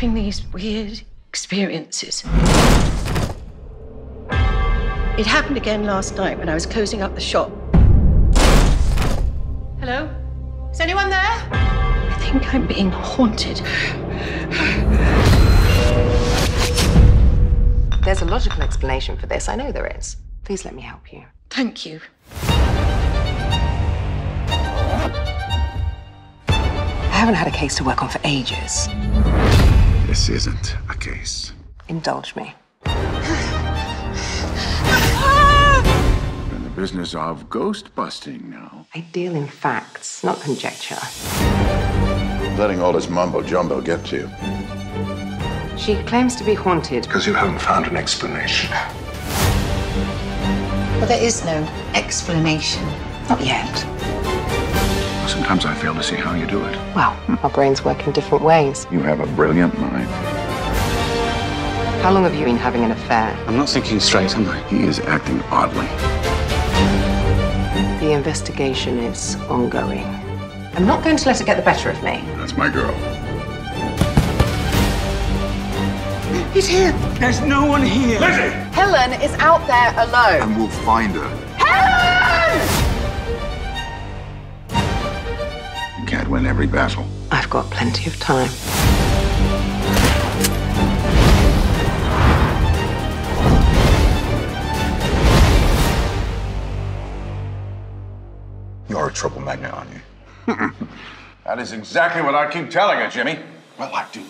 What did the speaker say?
having these weird experiences. It happened again last night when I was closing up the shop. Hello? Is anyone there? I think I'm being haunted. There's a logical explanation for this. I know there is. Please let me help you. Thank you. I haven't had a case to work on for ages. This isn't a case. Indulge me. We're in the business of ghost busting now. I deal in facts, not conjecture. Letting all this mumbo jumbo get to you. She claims to be haunted. Because you haven't found an explanation. Well, there is no explanation. Not yet. Sometimes I fail to see how you do it. Well, hmm. our brains work in different ways. You have a brilliant mind. How long have you been having an affair? I'm not thinking straight, am I? He is acting oddly. The investigation is ongoing. I'm not going to let it get the better of me. That's my girl. He's here. There's no one here. Lizzie! Helen is out there alone. And we'll find her. You win every battle. I've got plenty of time. You're a trouble magnet, aren't you? that is exactly what I keep telling her, Jimmy. Well, I do.